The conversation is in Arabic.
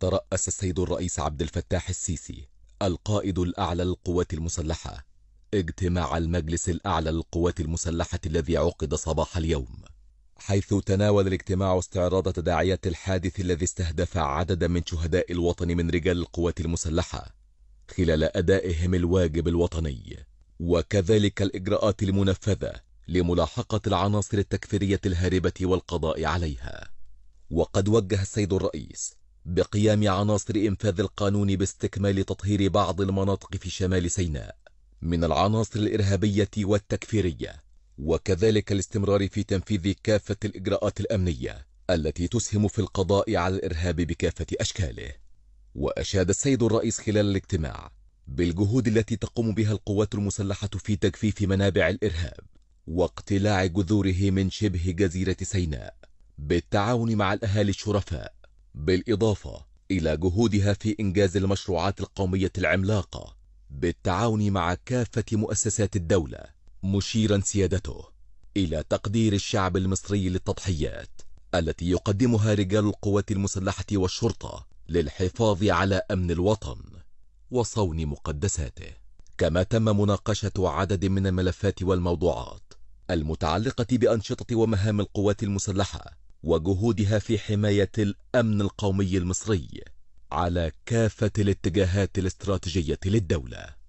ترأس السيد الرئيس عبد الفتاح السيسي القائد الأعلى للقوات المسلحة اجتماع المجلس الأعلى للقوات المسلحة الذي عقد صباح اليوم. حيث تناول الاجتماع استعراض تداعيات الحادث الذي استهدف عددا من شهداء الوطن من رجال القوات المسلحة خلال أدائهم الواجب الوطني. وكذلك الإجراءات المنفذة لملاحقة العناصر التكفيرية الهاربة والقضاء عليها. وقد وجه السيد الرئيس بقيام عناصر إنفاذ القانون باستكمال تطهير بعض المناطق في شمال سيناء من العناصر الإرهابية والتكفيرية وكذلك الاستمرار في تنفيذ كافة الإجراءات الأمنية التي تسهم في القضاء على الإرهاب بكافة أشكاله. وأشاد السيد الرئيس خلال الاجتماع بالجهود التي تقوم بها القوات المسلحة في تجفيف منابع الإرهاب واقتلاع جذوره من شبه جزيرة سيناء بالتعاون مع الأهالي الشرفاء بالإضافة إلى جهودها في إنجاز المشروعات القومية العملاقة بالتعاون مع كافة مؤسسات الدولة مشيرا سيادته إلى تقدير الشعب المصري للتضحيات التي يقدمها رجال القوات المسلحة والشرطة للحفاظ على أمن الوطن وصون مقدساته. كما تم مناقشة عدد من الملفات والموضوعات المتعلقة بأنشطة ومهام القوات المسلحة وجهودها في حماية الأمن القومي المصري على كافة الاتجاهات الاستراتيجية للدولة.